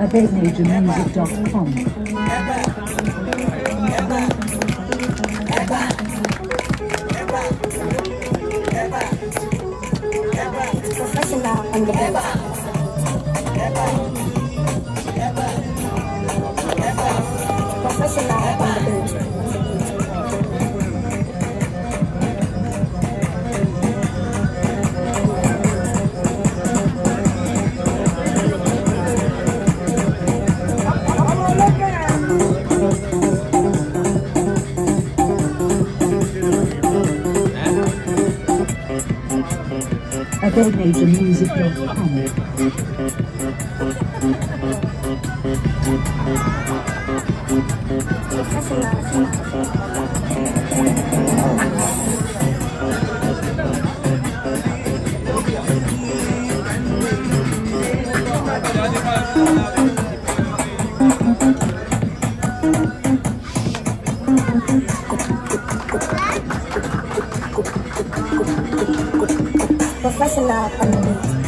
at bednajormusic.com. Professional and the beat. other major musical. Thank you. Manila Pandalit.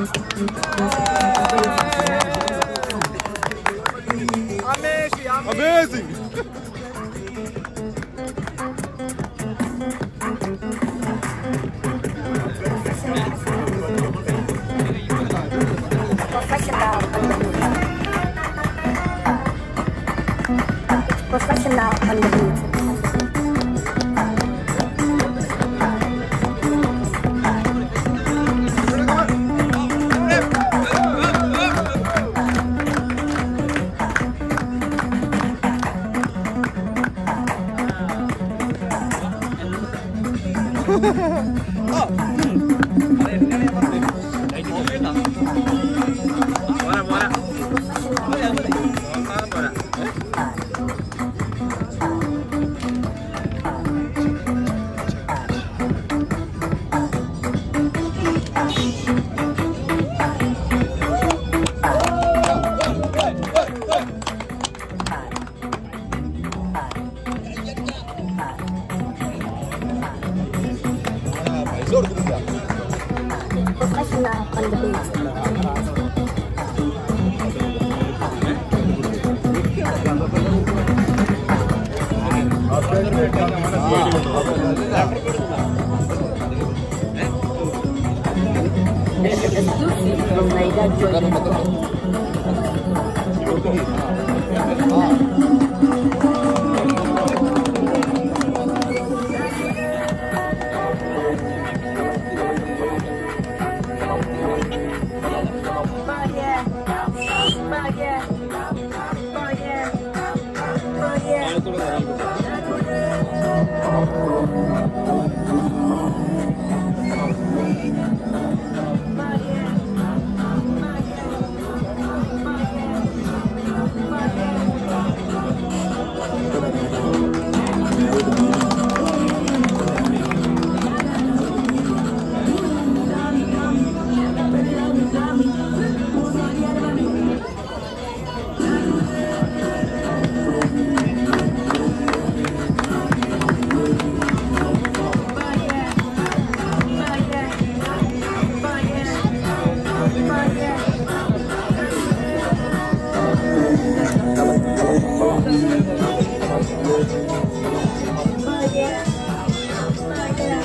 Amazing! Amazing! Professional. Professional on the beat. Ha ha ha! menaruhkan oh gedung. Institusi nobody.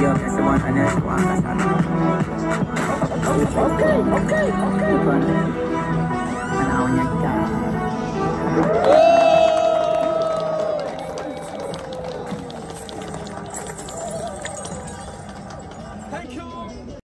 Yo, que se van a tener que van a pasar. Okay, okay, okay.